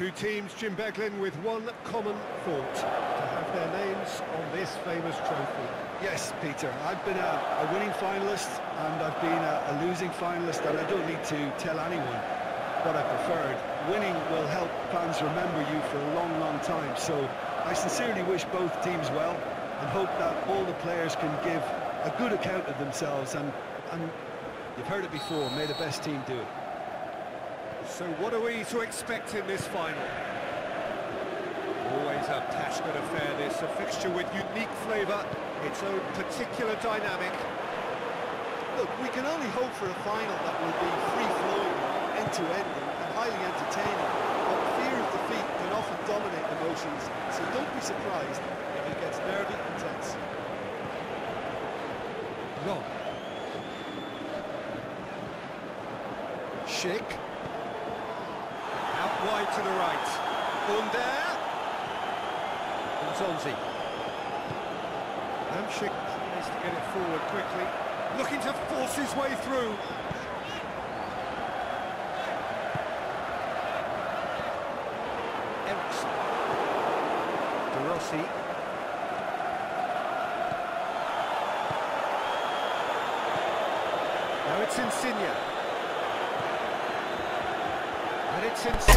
Two teams, Jim Beglin, with one common thought, to have their names on this famous trophy. Yes, Peter, I've been a, a winning finalist and I've been a, a losing finalist and I don't need to tell anyone what I preferred. Winning will help fans remember you for a long, long time, so I sincerely wish both teams well and hope that all the players can give a good account of themselves and, and you've heard it before, may the best team do it. So what are we to expect in this final? Always a passionate affair this, a fixture with unique flavour, its own particular dynamic. Look, we can only hope for a final that will be free-flowing, end-to-end and highly entertaining. But fear of defeat can often dominate emotions, so don't be surprised if it gets nervy and tense. Schick. Wide to the right. Under. Nzonzi. Hamsik needs to get it forward quickly. Looking to force his way through. Ericsson. De Rossi. Now it's Insigne. And it's Insigne.